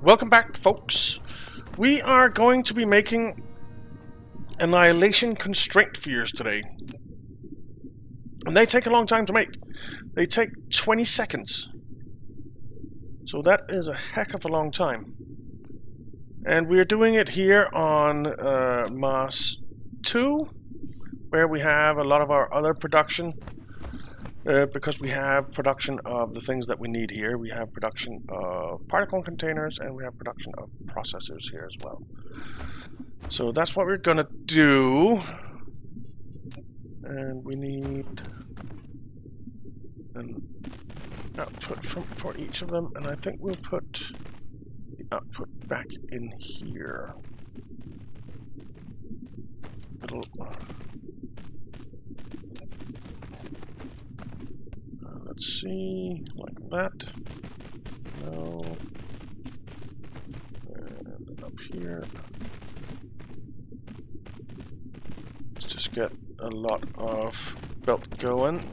Welcome back, folks. We are going to be making Annihilation Constraint Spheres today. And they take a long time to make. They take 20 seconds. So that is a heck of a long time. And we're doing it here on uh, Mars 2, where we have a lot of our other production uh, because we have production of the things that we need here. We have production of particle containers and we have production of processors here as well. So that's what we're gonna do. And we need an output from, for each of them. And I think we'll put the output back in here. It'll let's see, like that. No. And up here. Let's just get a lot of belt going.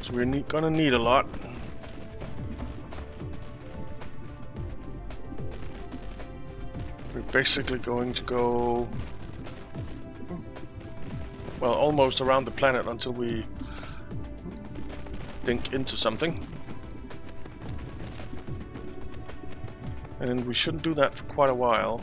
So we're gonna need a lot. We're basically going to go well, almost around the planet until we dink into something. And we shouldn't do that for quite a while.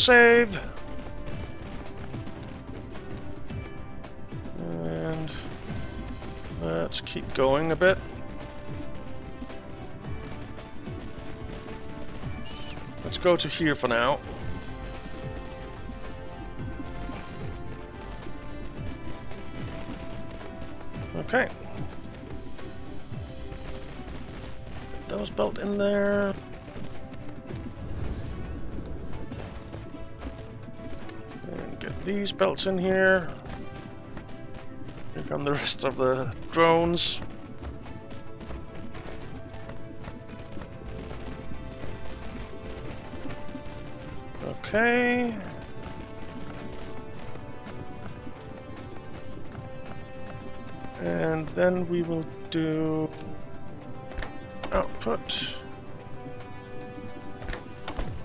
Autosave. And let's keep going a bit. Let's go to here for now. Okay. Those built in there. These belts in here. Here come the rest of the drones. Okay. And then we will do output,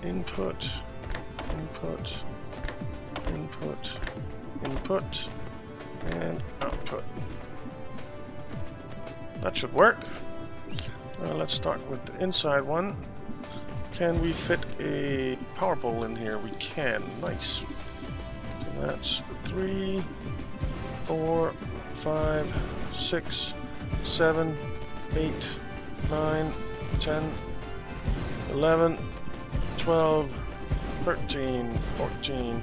input, input, input, input, and output. That should work. Uh, let's start with the inside one. Can we fit a power pole in here? We can. Nice. So that's three, four, five, six, seven, eight, nine, ten, eleven, twelve, thirteen, fourteen.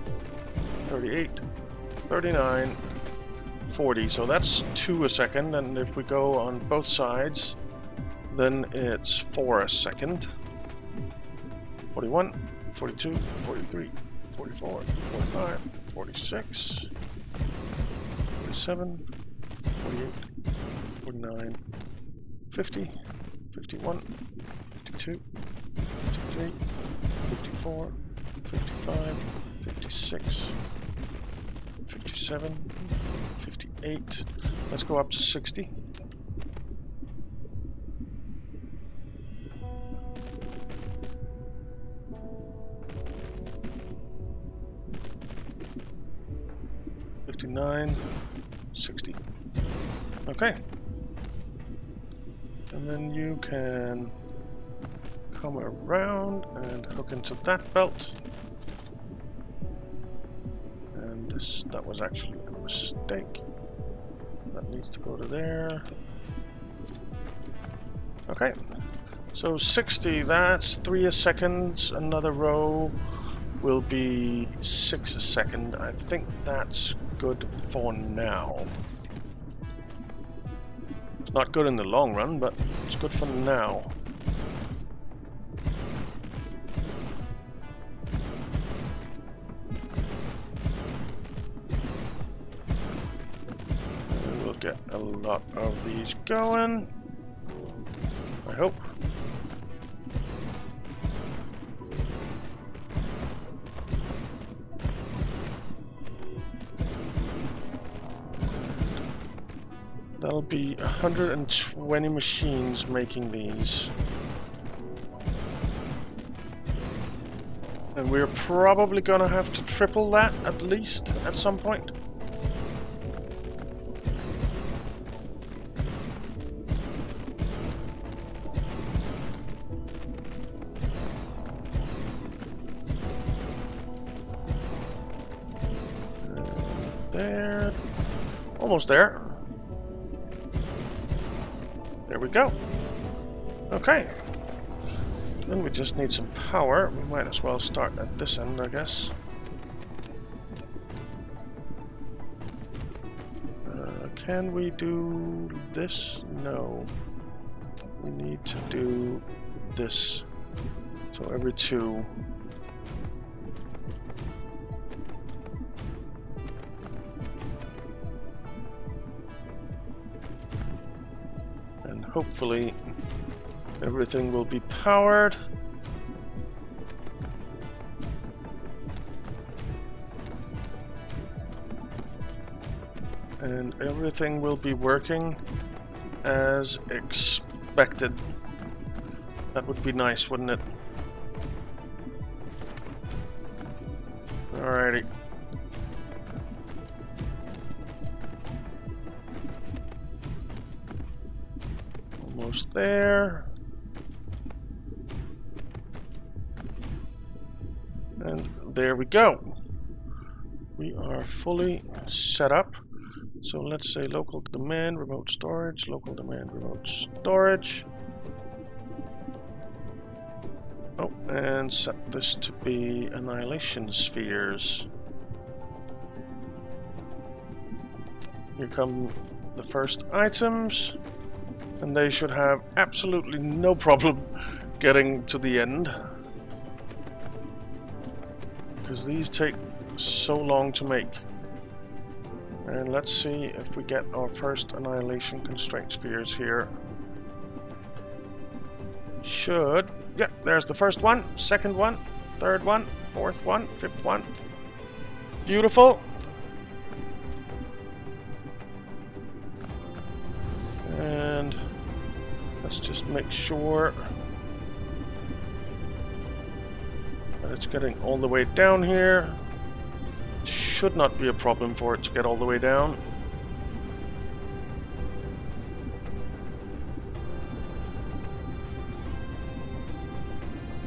38, 39, 40. So that's two a second. And if we go on both sides, then it's four a second. 41, 42, 43, 44, 45, 46, 47, 48, 49, 50, 51, 52, 53, 54, 55, 56, 57, 58. Let's go up to 60. Fifty-nine, sixty. Okay. And then you can come around and hook into that belt. Actually a mistake. That needs to go to there. Okay. So 60, that's 3 a second. Another row will be 6 a second. I think that's good for now. It's not good in the long run, but it's good for now. Lot of these going. I hope. That'll be 120 machines making these. And we're probably gonna have to triple that at least at some point. Almost there. There we go. Okay. Then we just need some power. We might as well start at this end, I guess. Uh, can we do this? No. We need to do this. So every two. Hopefully everything will be powered. And everything will be working as expected. That would be nice, wouldn't it? And there we go. We are fully set up. So let's say local demand, remote storage, local demand, remote storage. Oh, and set this to be annihilation spheres. Here come the first items and they should have absolutely no problem getting to the end. Because these take so long to make. And let's see if we get our first Annihilation Constraint Spheres here. Should. Yeah, there's the first one, second one, third one, fourth one, fifth one. Beautiful. And Let's just make sure it's getting all the way down here. Should not be a problem for it to get all the way down.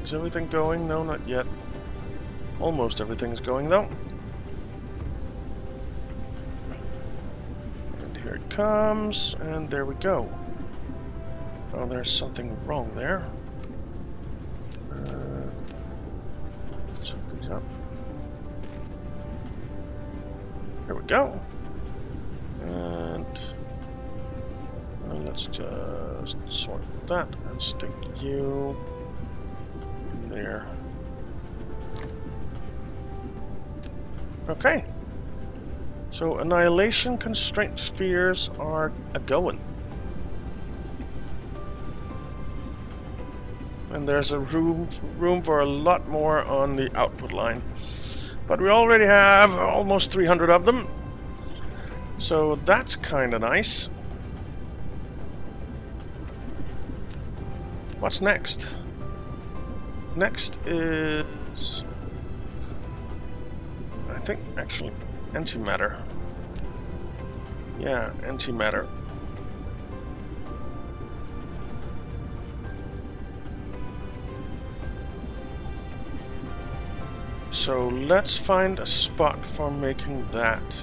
Is everything going? No, not yet. Almost everything's going though. And here it comes, and there we go. Oh, there's something wrong there. Uh, something's up. There we go. And uh, let's just sort that and stick you in there. Okay. So annihilation constraint spheres are a going. And there's a room room for a lot more on the output line. But we already have almost 300 of them, so that's kind of nice. What's next? Next is... I think, actually, antimatter. Yeah, antimatter. So let's find a spot for making that.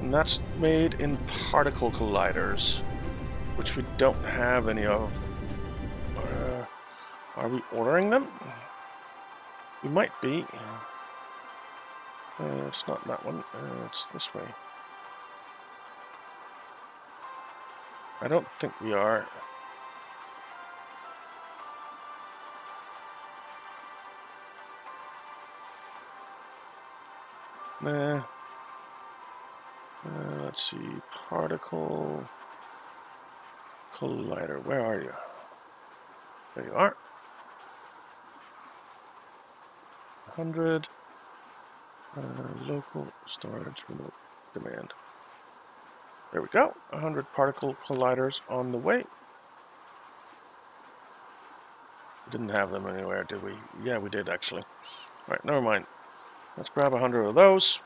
And that's made in particle colliders, which we don't have any of. Uh, are we ordering them? We might be. Uh, it's not that one. Uh, it's this way. I don't think we are. Uh, let's see. Particle collider. Where are you? There you are. 100 uh, local storage remote demand. There we go. 100 particle colliders on the way. Didn't have them anywhere, did we? Yeah, we did actually. All right, never mind. Let's grab a 100 of those.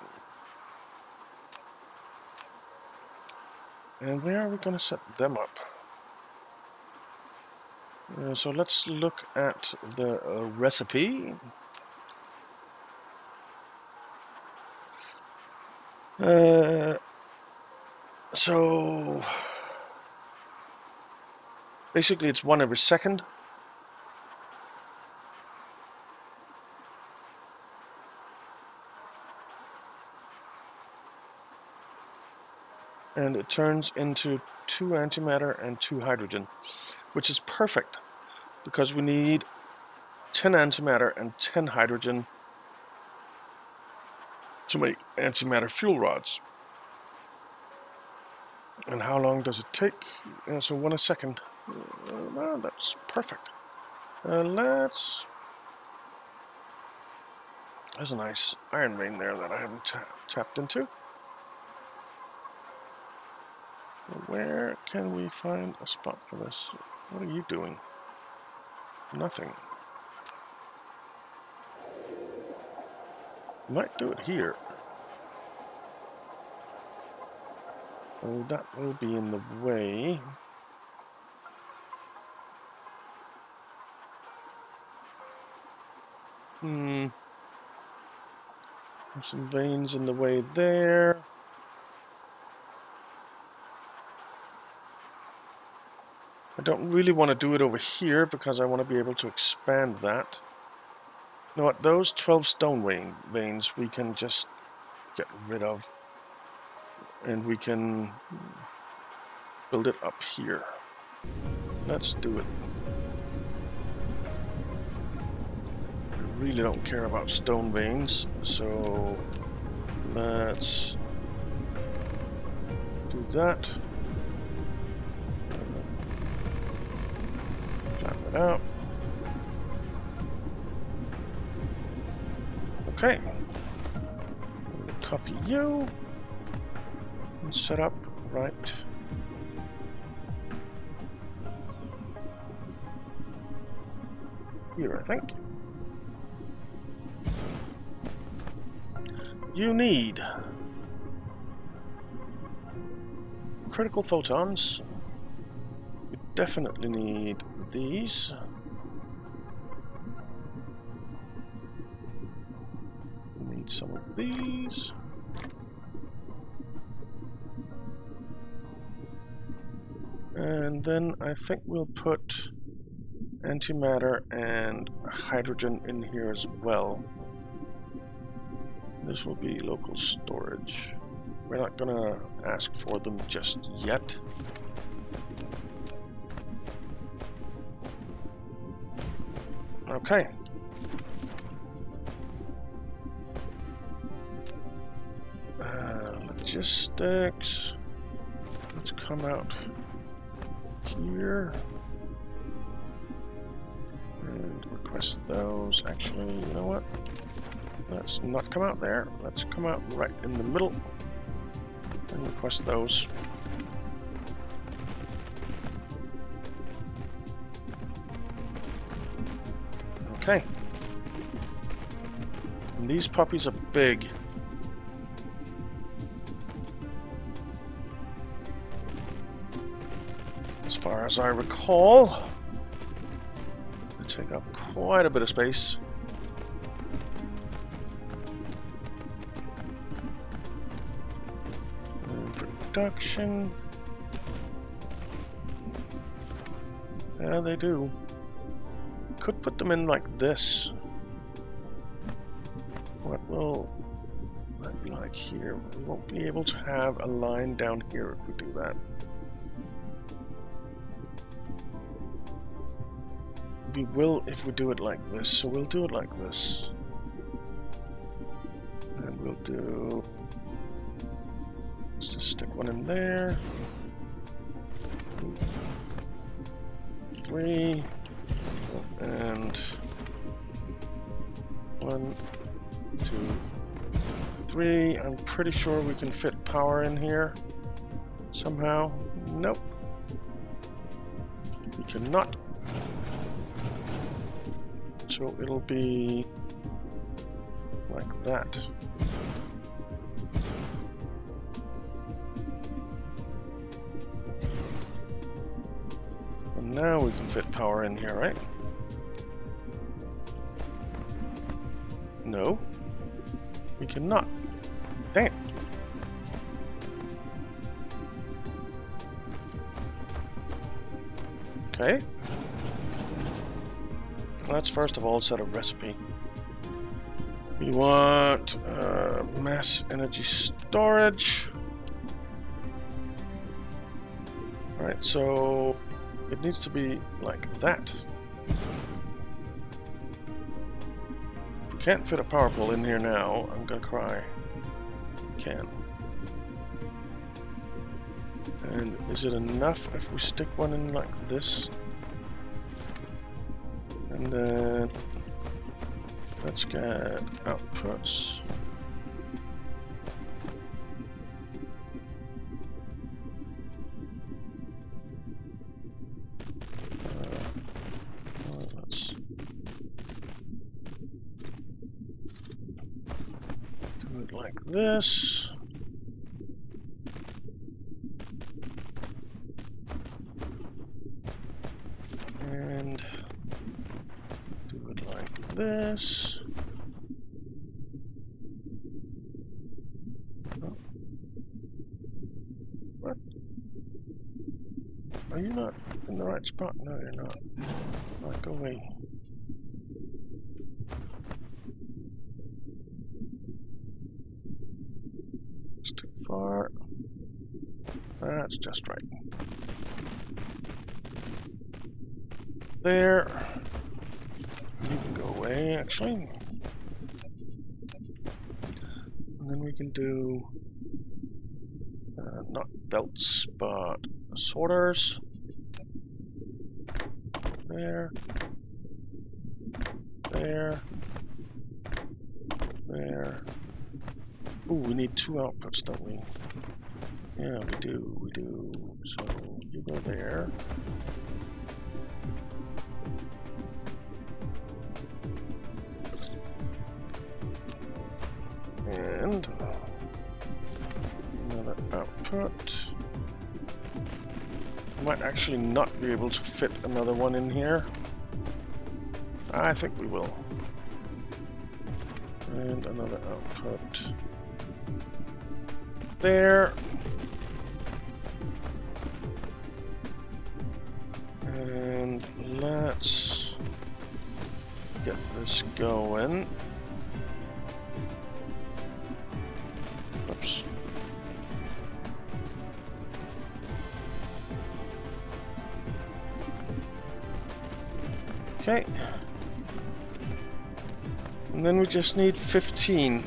And where are we going to set them up? Uh, so let's look at the uh, recipe. Uh, so basically it's one every second. And it turns into two antimatter and two hydrogen, which is perfect because we need 10 antimatter and 10 hydrogen to make antimatter fuel rods. And how long does it take? Uh, so one a second. Uh, that's perfect. Uh, let's... There's a nice iron vein there that I haven't ta tapped into. Where can we find a spot for this? What are you doing? Nothing. Might do it here. Oh, that will be in the way. Hmm. There's some veins in the way there. I don't really want to do it over here because I want to be able to expand that. You know what, those 12 stone vein, veins we can just get rid of. And we can build it up here. Let's do it. I really don't care about stone veins, so let's do that. Out. Okay. Copy you. And set up right. Here, I think. You need critical photons. You definitely need these. Need some of these. And then I think we'll put antimatter and hydrogen in here as well. This will be local storage. We're not gonna ask for them just yet. Okay. Uh, logistics. Let's come out here. And request those. Actually, you know what? Let's not come out there. Let's come out right in the middle and request those. Okay. And these puppies are big. As far as I recall, they take up quite a bit of space. production. Yeah, they do. Could put them in like this. What will that be like here? We won't be able to have a line down here if we do that. We will if we do it like this, so we'll do it like this. And we'll do... Let's just stick one in there. Three. And... One, two, three. I'm pretty sure we can fit power in here. Somehow. Nope. We cannot. So it'll be like that. And now we can fit power in here, right? No. We cannot. Damn. Okay. Let's first of all set a recipe. We want uh, mass energy storage. Alright, so it needs to be like that. Can't fit a power pole in here now. I'm gonna cry. Can. And is it enough if we stick one in like this? And then let's get outputs. This. And do it like this. Oh. What? Are you not in the right spot? No, you're not. Right, go away. far. That's just right. There. You can go away, actually. And then we can do uh, not belts, but sorters. There. There. There. Ooh, we need two outputs, don't we? Yeah, we do. So, you go there. And another output. Might actually not be able to fit another one in here. I think we will. And another output there. Let's get this going. Oops. Okay. And then we just need 15.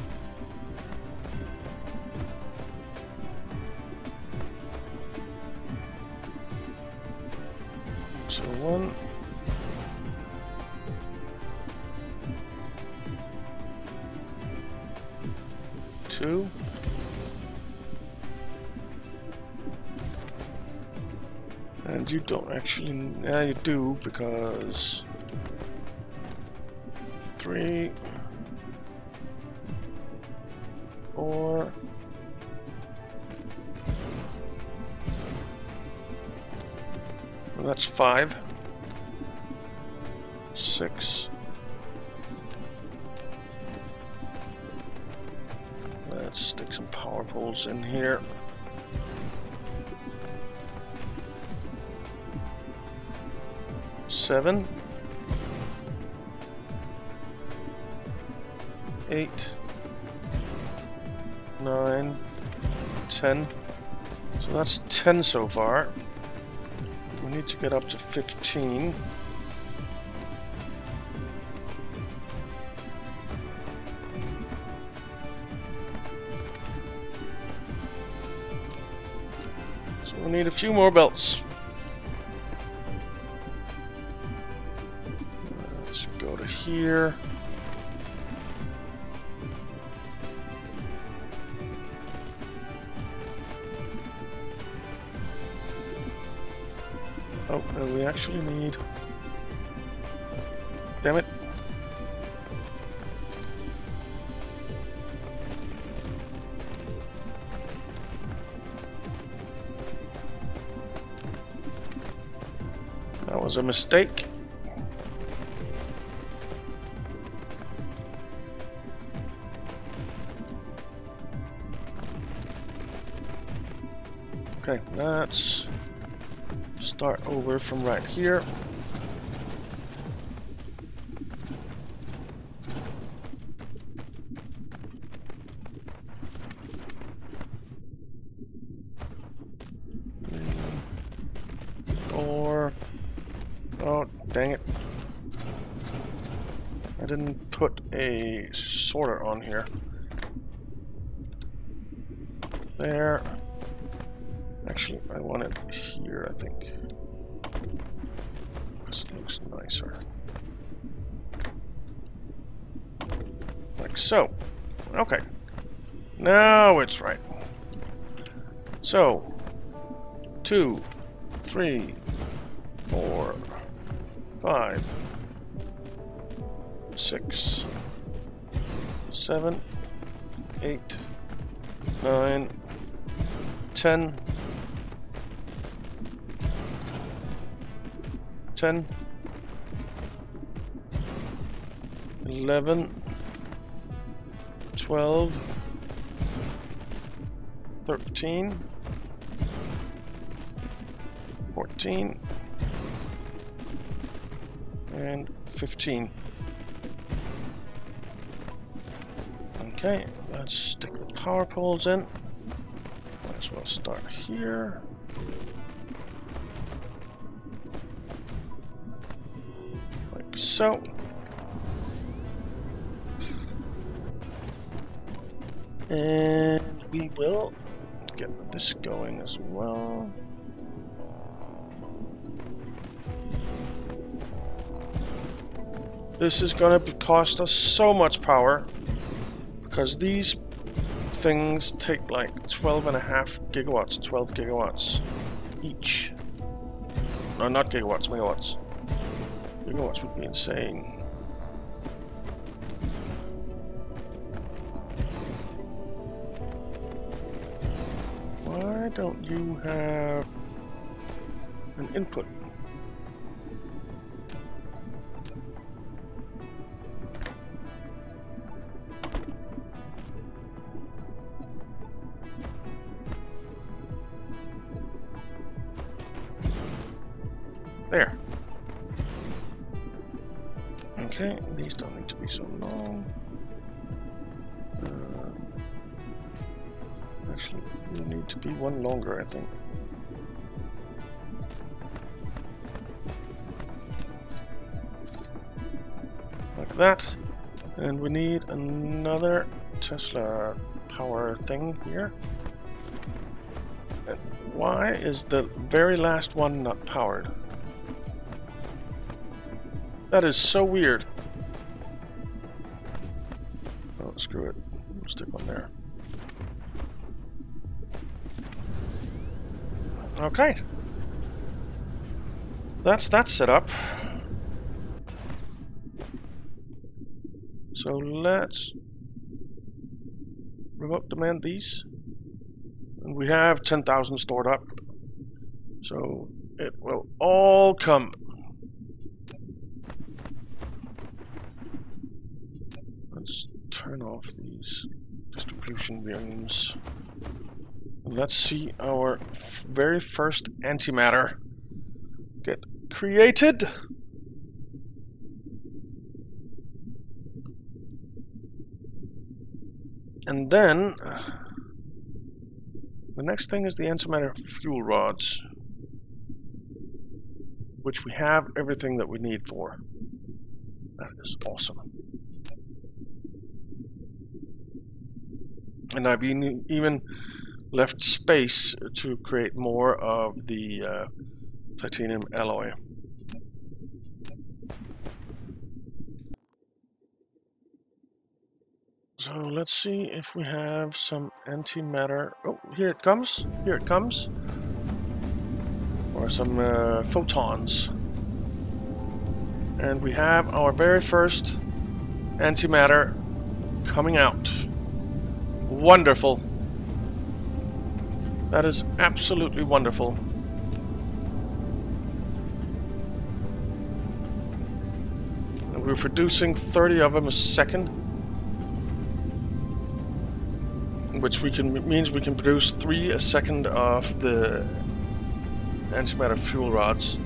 Actually... Yeah, you do, because... Three... Four... Well, that's five. Six... Let's stick some power poles in here. Seven, eight, nine, ten. So that's 10 so far. We need to get up to 15. So we need a few more belts. Here. Oh, no, we actually need... Damn it. That was a mistake. Okay, let's start over from right here. Four. Oh, dang it. I didn't put a sorter on here. There. Actually, I want it here, I think. This looks nicer. Like so. Okay. Now it's right. So, two, three, four, five, six, seven, eight, nine, ten, 10, 11, 12, 13, 14, and 15. Okay, let's stick the power poles in. Might as well start here. So. And we will get this going as well. This is going to cost us so much power because these things take like 12 and a half gigawatts, 12 gigawatts each. No, not gigawatts, megawatts. Gigawatts would be insane. Why don't you have an input? That. And we need another Tesla power thing here. And why is the very last one not powered? That is so weird. Oh, screw it. We'll stick one there. Okay. That's that set up. So let's remote demand these. And we have 10,000 stored up. So it will all come Let's turn off these distribution beams. Let's see our very first antimatter get created. And then the next thing is the antimatter fuel rods, which we have everything that we need for. That is awesome. And I've even left space to create more of the uh, titanium alloy. So let's see if we have some antimatter. Oh, here it comes. Here it comes. Or some uh, photons. And we have our very first antimatter coming out. Wonderful. That is absolutely wonderful. And we're producing 30 of them a second. Which we can means we can produce three a second of the antimatter fuel rods.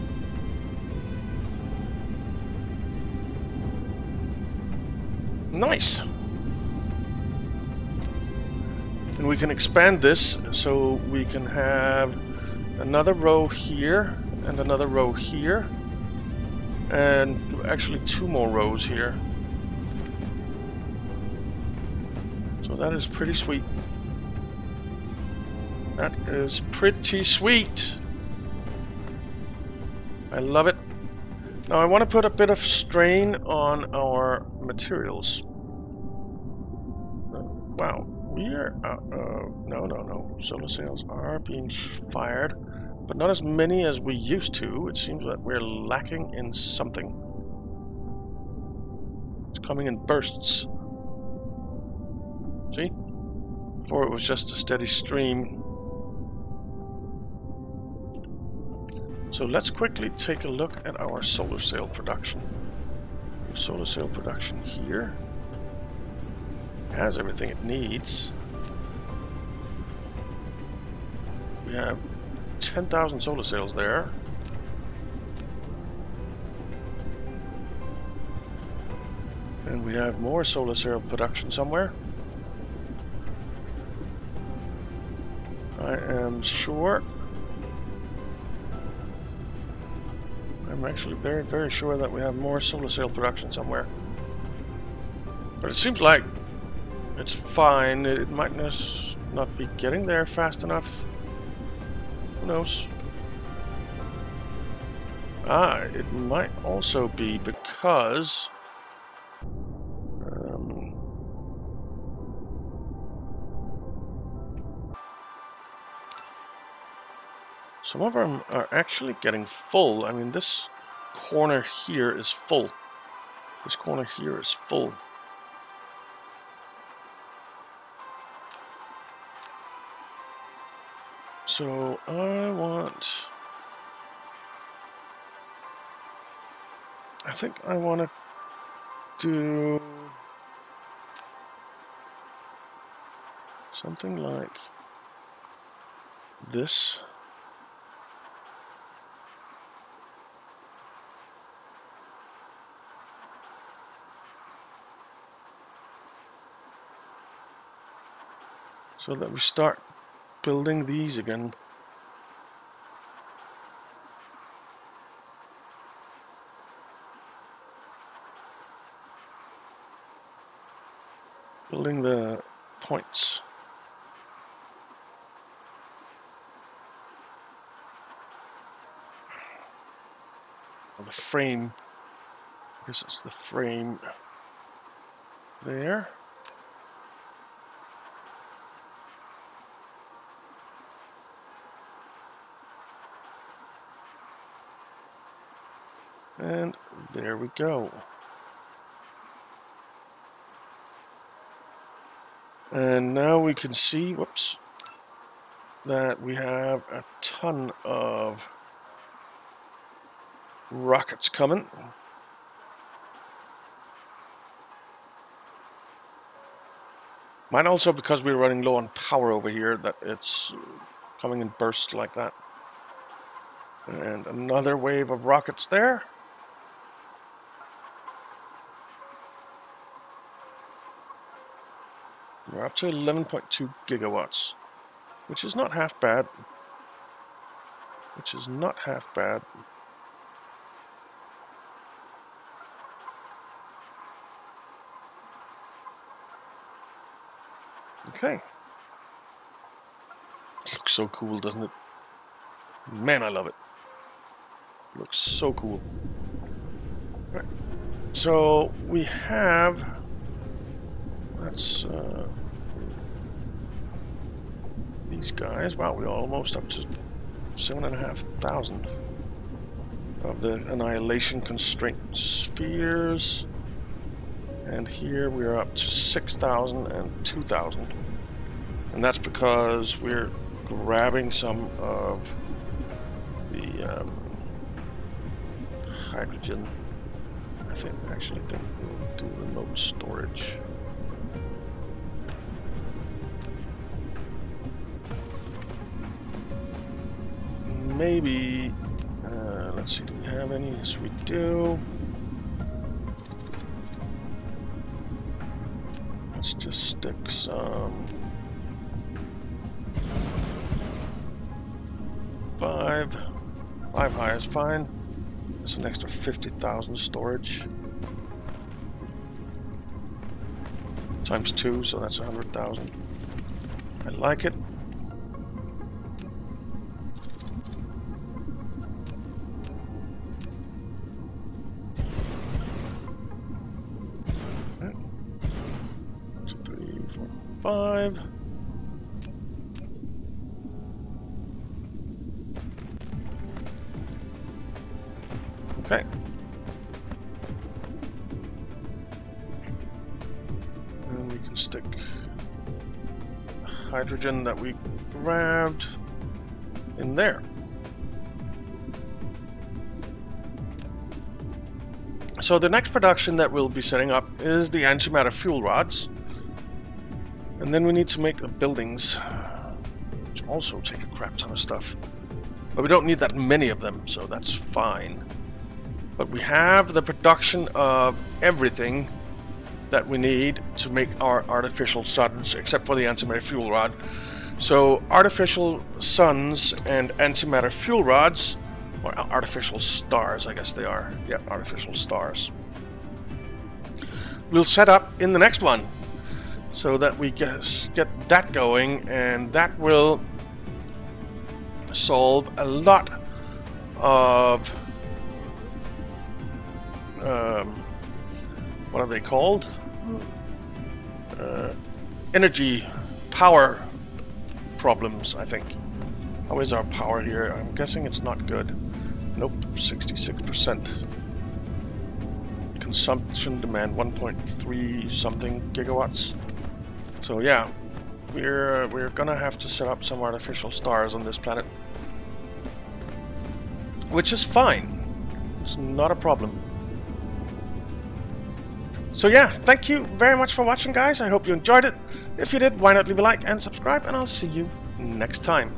Nice. And we can expand this so we can have another row here and another row here and actually two more rows here. So that is pretty sweet. That is pretty sweet. I love it. Now I want to put a bit of strain on our materials. Uh, wow, we are... Uh, uh, no, no, no. Solar sails are being fired, but not as many as we used to. It seems that we're lacking in something. It's coming in bursts. See? Before it was just a steady stream So let's quickly take a look at our solar sail production. Solar sail production here has everything it needs. We have 10,000 solar sails there. And we have more solar sail production somewhere. I am sure I'm actually very, very sure that we have more solar sail production somewhere. But it seems like it's fine. It might not be getting there fast enough. Who knows? Ah, it might also be because... some of them are actually getting full. I mean, this corner here is full. This corner here is full. So I want... I think I want to do something like this. So that we start building these again. Building the points. the frame, this is the frame there. And there we go. And now we can see, whoops, that we have a ton of rockets coming. Might also because we're running low on power over here that it's coming in bursts like that. And another wave of rockets there. We're up to 11.2 gigawatts, which is not half bad. Which is not half bad. Okay. Looks so cool, doesn't it? Man, I love it. Looks so cool. Right. So we have. That's uh, these guys. Wow, we're almost up to seven and a half thousand of the annihilation constraint spheres. And here we are up to 6,000 and 2,000. And that's because we're grabbing some of the um, hydrogen. I think, actually I think we'll do remote storage. Maybe, uh, let's see, do we have any? Yes, we do. Let's just stick some five. Five high is fine. That's an extra 50,000 storage. Times two, so that's 100,000. I like it. Five. Okay. And we can stick hydrogen that we grabbed in there. So the next production that we'll be setting up is the antimatter fuel rods. And then we need to make the buildings, which also take a crap ton of stuff. But we don't need that many of them, so that's fine. But we have the production of everything that we need to make our artificial suns, except for the antimatter fuel rod. So artificial suns and antimatter fuel rods, or artificial stars, I guess they are. Yeah, artificial stars. We'll set up in the next one so that we get, get that going and that will solve a lot of um, what are they called? Uh, energy power problems, I think. How is our power here? I'm guessing it's not good. Nope, 66%. Consumption demand 1.3 something gigawatts. So yeah, we're uh, we're gonna have to set up some artificial stars on this planet, which is fine. It's not a problem. So yeah, thank you very much for watching guys. I hope you enjoyed it. If you did, why not leave a like and subscribe and I'll see you next time.